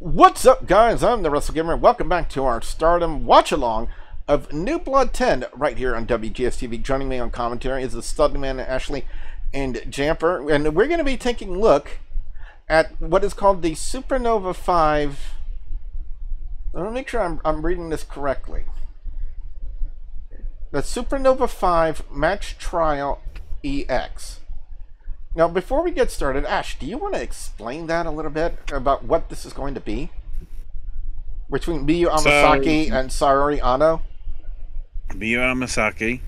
What's up, guys? I'm the Wrestle Gamer. Welcome back to our Stardom watch along of New Blood 10 right here on WGS TV. Joining me on commentary is the Studman Ashley and Jamper, and we're going to be taking a look at what is called the Supernova 5. Let me make sure I'm, I'm reading this correctly. The Supernova 5 Match Trial EX. Now, before we get started, Ash, do you want to explain that a little bit about what this is going to be? Between Miyu Amasaki So- and Saori Anou? Miyu Amasaki,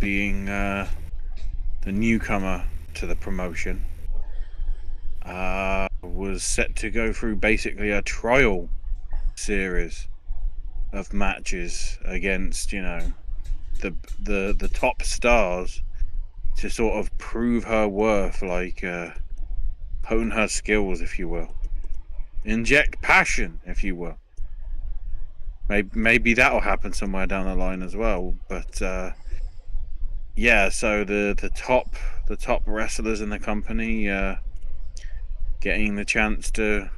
being uh, the newcomer to the promotion, uh, was set to go through basically a trial series of matches against, you know, the the the top stars to sort of prove her worth, like uh, hone her skills, if you will, inject passion, if you will. Maybe maybe that'll happen somewhere down the line as well. But uh, yeah, so the the top the top wrestlers in the company uh, getting the chance to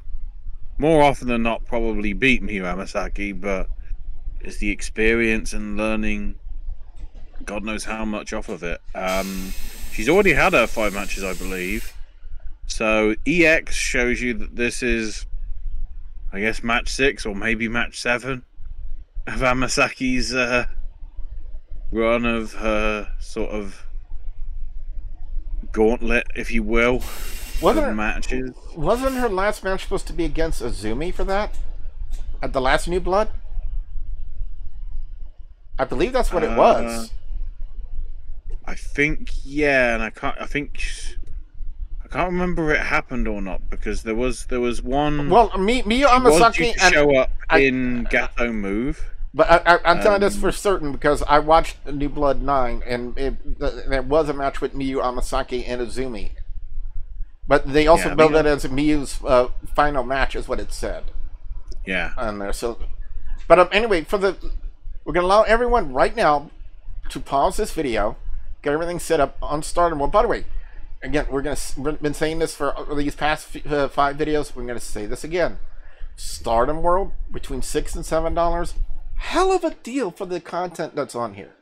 more often than not probably beat Miyu Amasaki, but it's the experience and learning. God knows how much off of it. Um, she's already had her five matches, I believe. So EX shows you that this is, I guess, match six or maybe match seven of Amasaki's uh, run of her sort of gauntlet, if you will, Wasn't matches. wasn't her last match supposed to be against Azumi for that? At the last New Blood? I believe that's what it was. I think yeah, and I can't. I think I can't remember if it happened or not because there was there was one. Well, Mi- Miyu she was due Amasaki and show up I- in Gatoh Move. But I, I, I'm telling this Um, for certain because I watched New Blood 9 and it, there was a match with Miyu Amasaki and Azumi. But they also Yeah, billed it as Miyu's uh, final match, is what it said Yeah, on there. So, but um, anyway, for the we're gonna allow everyone right now to pause this video, get everything set up on Stardom. Well, by the way, again, we're gonna we've been saying this for these past uh, five videos. We're gonna say this again. Stardom World between six and seven dollars. Hell of a deal for the content that's on here.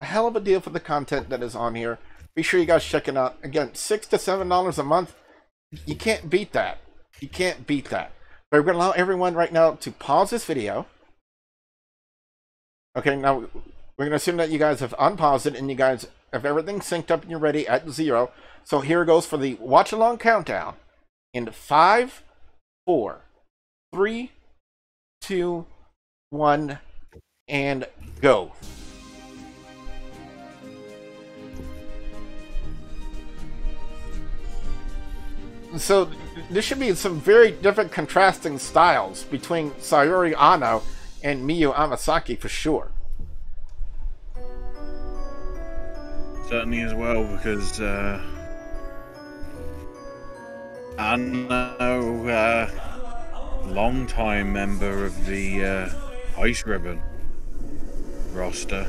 A hell of a deal for the content that is on here. Be sure you guys check it out. Again, six to seven dollars a month. You can't beat that. You can't beat that. But we're gonna allow everyone right now to pause this video. Okay, now we're gonna assume that you guys have unpaused it and you guys have everything synced up and you're ready at zero. So here goes for the watch along countdown. In five, four, three, two, one, and go. So there should be some very different contrasting styles between Saori Anou and Miyu Amasaki for sure. Certainly as well because uh, know uh, long-time member of the uh, Ice Ribbon roster,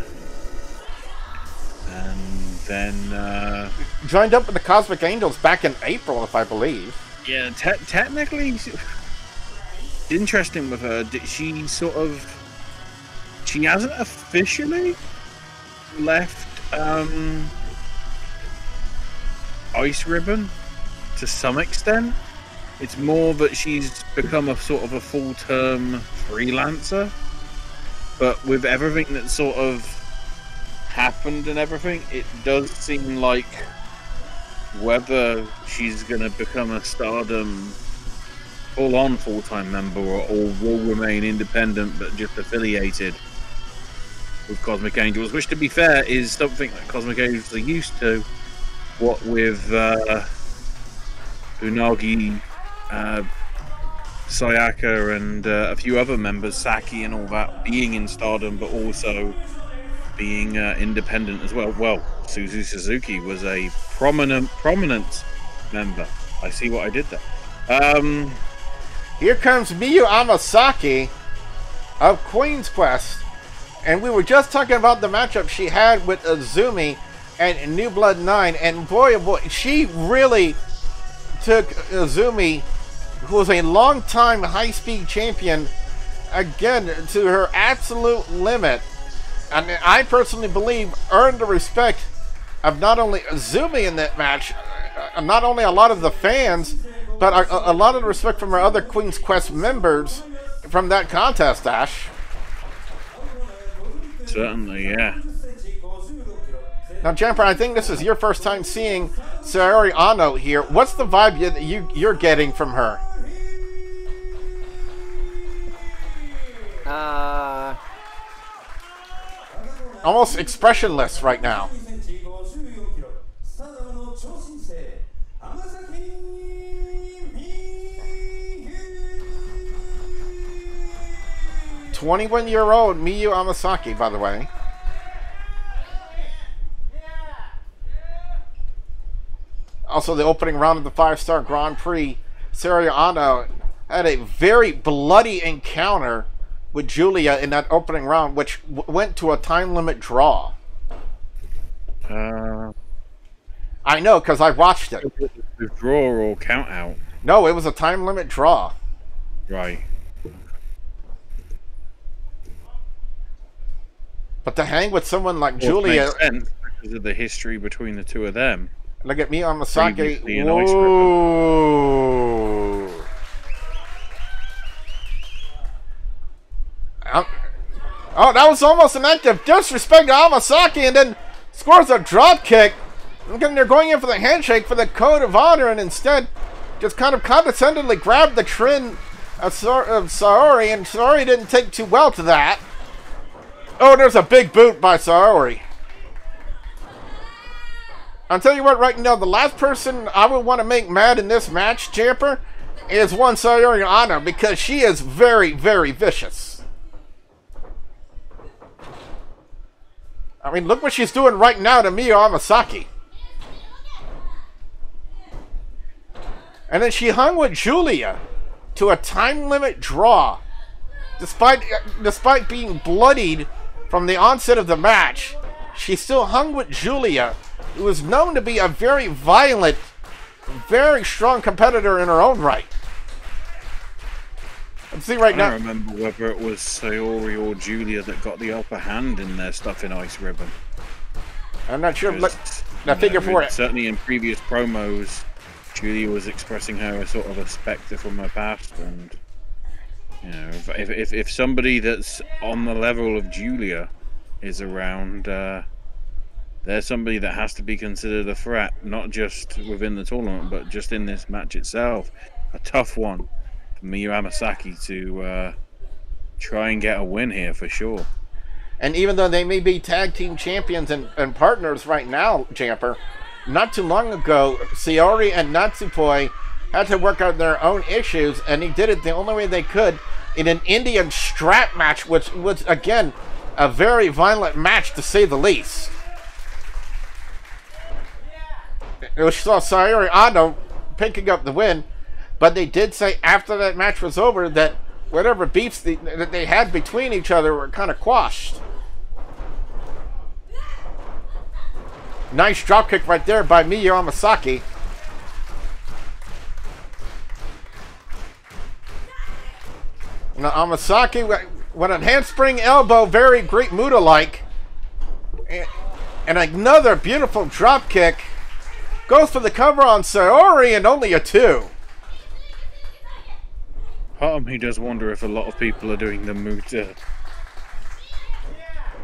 and then uh, Joined up with the Cosmic Angels back in April, if I believe. yeah, te- technically, interesting with her. She sort of she hasn't officially left um, Ice Ribbon to some extent. It's more that she's become a sort of a full term freelancer. But with everything that sort of happened and everything, it does seem like whether she's going to become a stardom full on full time member or, or will remain independent but just affiliated with Cosmic Angels, which to be fair is something that Cosmic Angels are used to. What with uh, Unagi, uh, Sayaka, and uh, a few other members, Saki and all that, being in Stardom, but also being uh, independent as well. Well, Suzu Suzuki was a prominent, prominent member. I see what I did there. Um, Here comes Miyu Amasaki of Queen's Quest. And we were just talking about the matchup she had with Azumi and New Blood 9. And boy, oh boy, she really took Azumi who was a long-time high-speed champion, again to her absolute limit, and I personally believe earned the respect of not only Azumi in that match, uh, not only a lot of the fans, but a, a lot of the respect from our other Queen's Quest members from that contest, Ash. Certainly, yeah. Now, Jumper, I think this is your first time seeing Saori Anou here. What's the vibe you, you you're getting from her? Uh, Almost expressionless right now. 21-year-old Miyu Amasaki, by the way. Also, the opening round of the five-star Grand Prix, Anou had a very bloody encounter with Julia in that opening round, which went to a time limit draw. Uh, I know because I watched it. the draw or count out. No, it was a time limit draw. Right. But to hang with someone like Well, Julia, makes sense because of the history between the two of them. look at me on Masaki. Previously in Ice Whoa. Um, oh, that was almost an act of disrespect to Amasaki, and then scores a drop kick. And they're going in for the handshake for the code of honor, and instead just kind of condescendingly grabbed the trin of, Sa- of Saori, and Saori didn't take too well to that. Oh, there's a big boot by Saori. I'll tell you what, right now, the last person I would want to make mad in this match, Jamper, is one Saori Anou because she is very, very vicious. I mean, look what she's doing right now to Miyu Amasaki. And then she hung with Julia to a time limit draw. Despite despite being bloodied from the onset of the match, she still hung with Julia, who was known to be a very violent, very strong competitor in her own right. Let's see right I now. don't remember whether it was Saori or Julia that got the upper hand in their stuff in Ice Ribbon. I'm not sure. Look, now figure know, for it. Certainly in previous promos, Julia was expressing her as sort of a spectre from her past, and know, if if, if, somebody that's on the level of Julia is around, uh, they're somebody that has to be considered a threat, not just within the tournament, but just in this match itself. A tough one for Miyu Amasaki to uh, try and get a win here for sure. And even though they may be tag team champions and, and partners right now, Jamper, not too long ago, Saori and Natsupoi had to work out their own issues, and he did it the only way they could in an Indian strap match, which was, again, a very violent match to say the least. It was saw Saori Anou picking up the win, but they did say after that match was over that whatever beefs they, that they had between each other were kind of quashed. Nice dropkick right there by Miyu Amasaki. Now Amasaki wi- with a handspring elbow, very great Muta-like. And, and another beautiful drop kick. Goes for the cover on Saori and only a two. Part of me does wonder if a lot of people are doing the Muta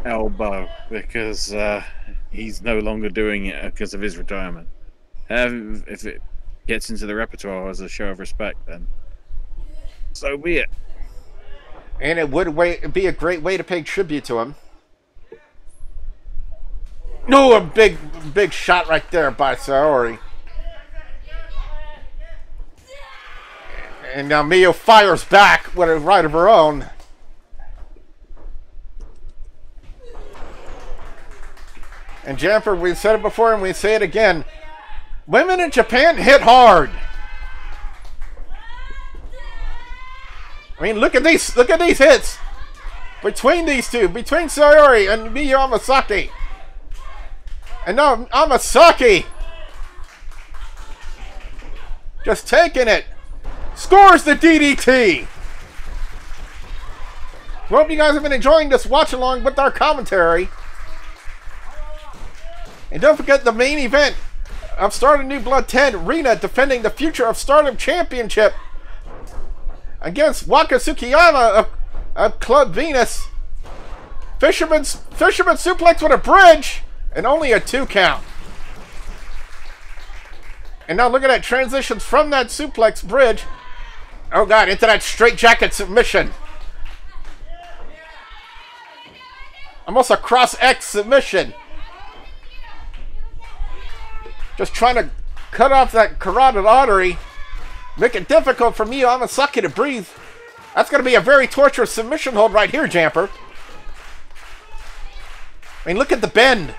elbow because uh, he's no longer doing it because of his retirement. Um, if it gets into the repertoire as a show of respect, then so be it. And it would be a great way to pay tribute to him. No, a big, big shot right there by Saori. And now Miyu fires back with a right of her own. And Jamper, we've said it before and we say it again. Women in Japan hit hard. I mean, look at these, look at these hits between these two, between Saori and Miyu Amasaki. And now Amasaki just taking it scores the DDT. We hope you guys have been enjoying this watch along with our commentary. And don't forget the main event of Stardom New Blood 10, Rina defending the future of Stardom Championship against Waka Tsukiyama of, of Club Venus. Fisherman's Fisherman suplex with a bridge and only a two count. And now look at that transitions from that suplex bridge. Oh god, into that straight jacket submission. Almost a cross X submission. Just trying to cut off that carotid artery. Make it difficult for Miyu Amasaki to breathe. That's going to be a very torturous submission hold right here, Jamper. I mean, look at the bend.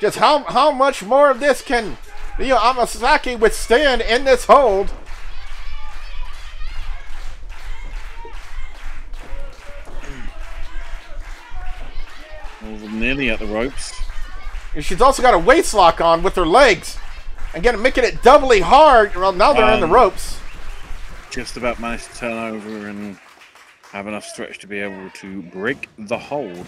Just how how much more of this can Miyu Amasaki withstand in this hold? Well, nearly at the ropes. And she's also got a waist lock on with her legs. Again, making it doubly hard. Well, now they're in the Um, ropes. Just about managed to turn over and have enough stretch to be able to break the hold.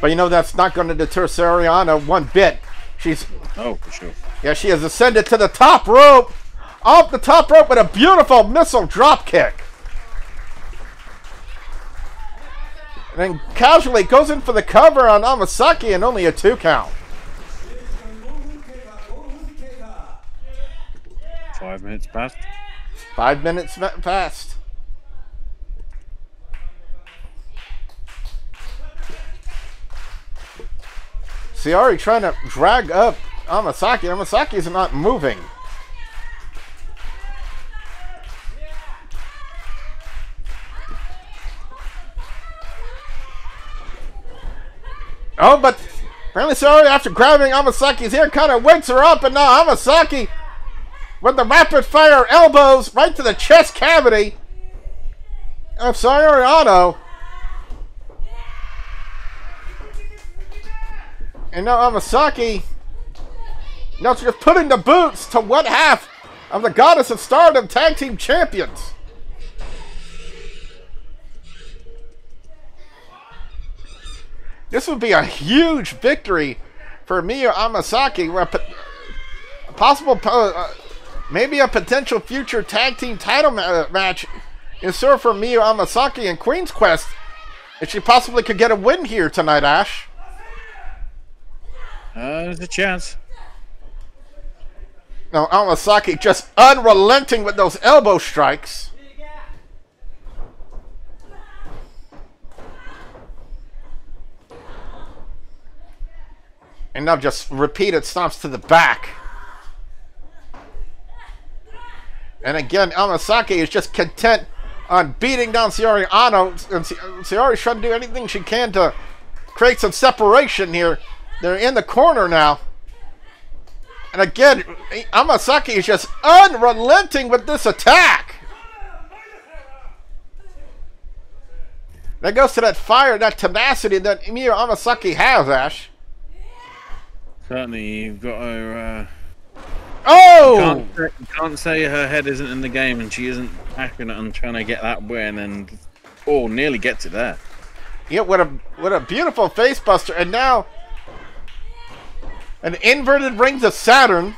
But you know that's not going to deter Saori Anou one bit. She's Oh, for sure. yeah, she has ascended to the top rope, off the top rope with a beautiful missile drop kick. And then casually goes in for the cover on Amasaki and only a two count. Five minutes past. Five minutes past. Saori trying to drag up Amasaki. Amasaki is not moving. Oh, but apparently Saori, after grabbing Amasaki's hair, kind of wakes her up, and now Amasaki with the rapid fire elbows right to the chest cavity of Saori Anou. And now Amasaki now she's just putting the boots to one half of the Goddess of Stardom Tag Team Champions. This would be a huge victory for Miyu Amasaki. where a po- a possible, po- uh, maybe a potential future tag team title ma- uh, match in store for Miyu Amasaki and Queen's Quest. If she possibly could get a win here tonight, Ash. Uh, there's a chance. Now Amasaki just unrelenting with those elbow strikes. And now just repeated stomps to the back. And again, Amasaki is just content on beating down Saori Anou. And Saori's trying to do anything she can to create some separation here. They're in the corner now. And again, Amasaki is just unrelenting with this attack. That goes to that fire, that tenacity that Miyu Amasaki has, Ash. Certainly, you've got to. Uh, Oh! can't, say- you can't say her head isn't in the game and she isn't hacking it and trying to get that win and. Oh, nearly gets it there. Yeah, what a what a beautiful face buster. And now an inverted rings of Saturn.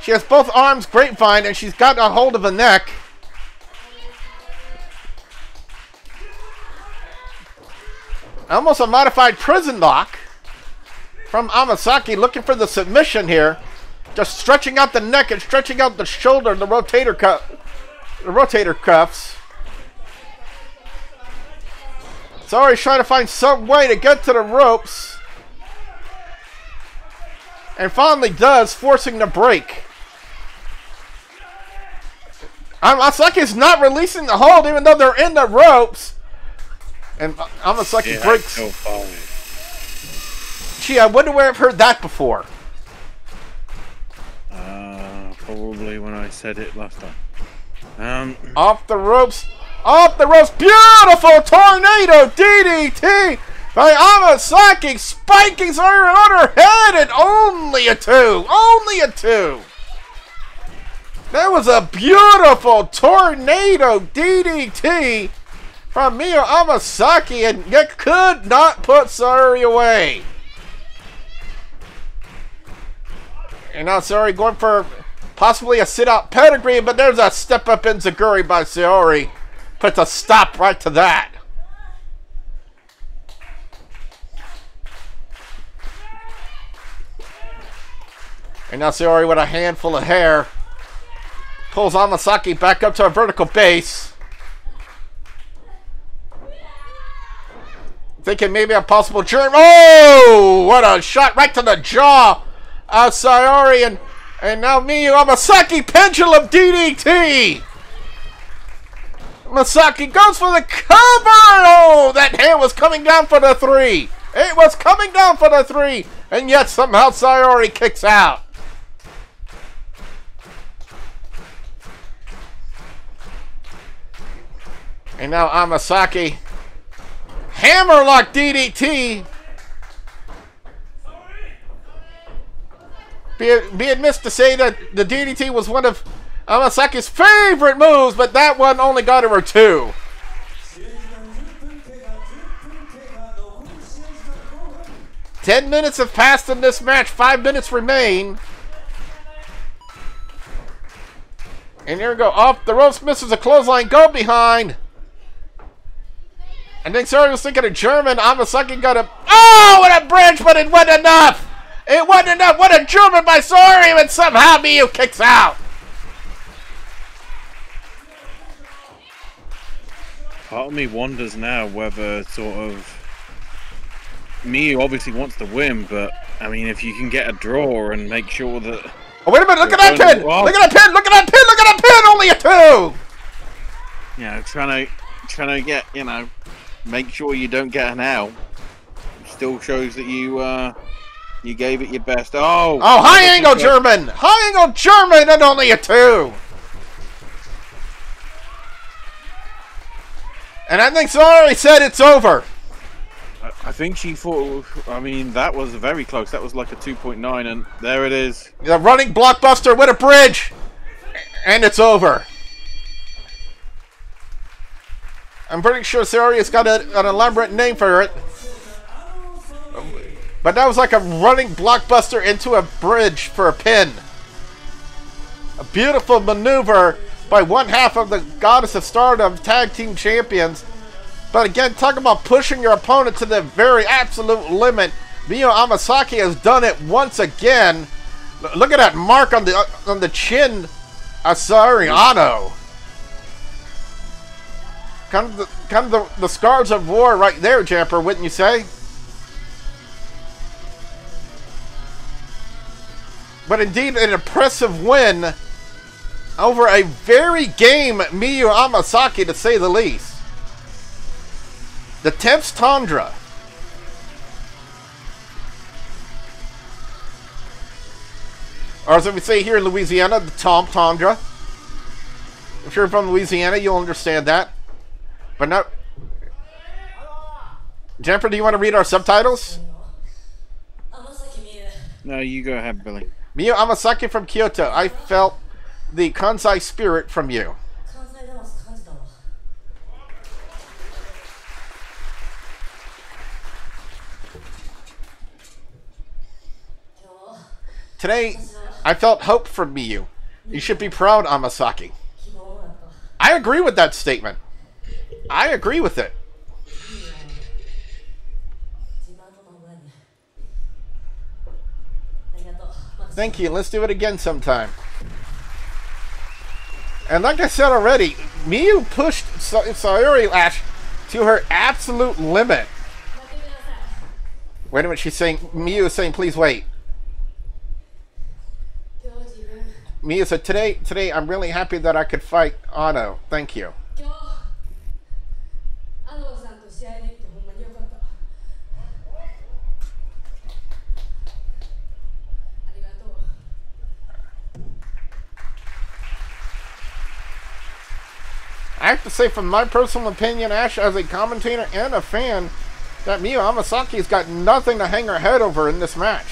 She has both arms grapevine and she's got a hold of the neck. Almost a modified prison lock from Amasaki looking for the submission here. Just stretching out the neck and stretching out the shoulder, the rotator cuff, the rotator cuffs. Saori, trying to find some way to get to the ropes. And finally does, forcing the break. Amasaki's not releasing the hold even though they're in the ropes. And Amasaki Yeah, breaks. so far. Gee, I wonder where I've heard that before. Uh, probably when I said it last time. Um, Off the ropes. Off the ropes. Beautiful tornado DDT by Amasaki spiking her on her head and only a two. Only a two. That was a beautiful tornado DDT from Miyu Amasaki and you could not put Saori away. And now Saori going for possibly a sit-out pedigree, but there's a step-up Enziguri by Saori. Puts a stop right to that. And now Saori with a handful of hair pulls Amasaki back up to a vertical base. Thinking maybe a possible germ. Oh, what a shot right to the jaw of Saori and and now Miyu Amasaki pendulum DDT. Masaki goes for the cover. Oh, that hand was coming down for the three. It was coming down for the three, and yet somehow Saori kicks out. And now Amasaki Hammerlock DDT. Be, be missed to say that the DDT was one of Amasaki's favorite moves, but that one only got her two. Ten minutes have passed in this match. Five minutes remain. And here we go. Off the ropes, misses a clothesline. Go behind. I think Saori was thinking of German. Got a. Oh, what a bridge, but it wasn't enough. It wasn't enough. What a German by Saori, but somehow Miyu kicks out. part of me wonders now whether sort of me obviously wants to win, but I mean, if you can get a draw and make sure that Oh, wait a minute. Look at that pin. Look at that pin. Look at that pin. Look at that pin. Only a two. you know, trying to trying to get you know, make sure you don't get an L, still shows that you uh you gave it your best. Oh, Oh, high angle German! High angle German and only a two! And I think Saori said it's over. I- I think she thought. I mean, that was very close. That was like a 2.9, and there it is. The running blockbuster with a bridge! And it's over. I'm pretty sure Saori has got a, an elaborate name for it. But that was like a running blockbuster into a bridge for a pin. A beautiful maneuver by one half of the Goddess of Stardom Tag Team Champions. But again, talk about pushing your opponent to the very absolute limit. Miyu Amasaki has done it once again. Look at that mark on the uh, on the chin of Saori Anou. Kind of the kind of the, the scars of war right there, Jamper, wouldn't you say? But indeed, an impressive win over a very game Miyu Amasaki, to say the least. The Temps Tundra. Or as we say here in Louisiana, the Tom Tundra. If you're from Louisiana, you'll understand that. But now, Jennifer, do you want to read our subtitles? No, you go ahead, Billy. Miyu Amasaki from Kyoto. I felt the Kansai spirit from you. Today, I felt hope from Miyu. You should be proud, Amasaki. I agree with that statement. I agree with it. Thank you. Let's do it again sometime. And like I said already, Miyu pushed Sayuri Lash to her absolute limit. Wait a minute, she's saying, Miyu is saying, please wait. Miyu said, today, today I'm really happy that I could fight Anou. Thank you. I have to say, from my personal opinion, Ash, as a commentator and a fan, that Miyu Amasaki's got nothing to hang her head over in this match.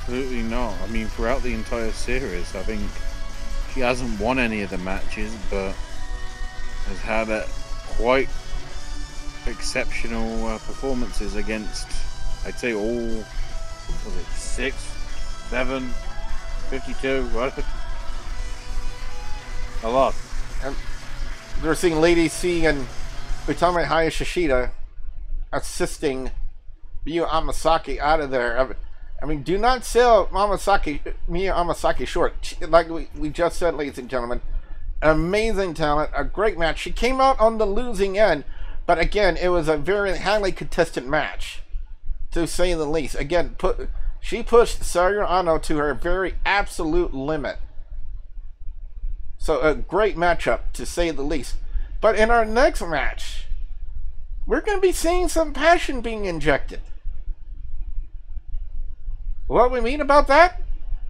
Absolutely not. I mean, throughout the entire series, I think she hasn't won any of the matches, but has had a quite exceptional uh, performances against, I'd say, all was it six, seven, 52, what? A lot. And We're seeing Lady C and Utami Hayashishita assisting Miyu Amasaki out of there. I- mean, do not sell Amasaki, Miyu Amasaki short. Like we, we just said, ladies and gentlemen, amazing talent, a great match. She came out on the losing end, but again, it was a very highly contested match, to say the least. Again, put she pushed Saori Anou to her very absolute limit. So a great matchup to say the least. But in our next match, we're going to be seeing some passion being injected. What we mean about that?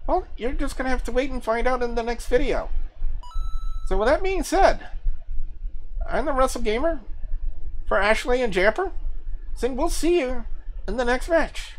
Well, you're just going to have to wait and find out in the next video. So with that being said, I'm the Wrestle Gamer for Ashley and Jamper, saying we'll see you in the next match.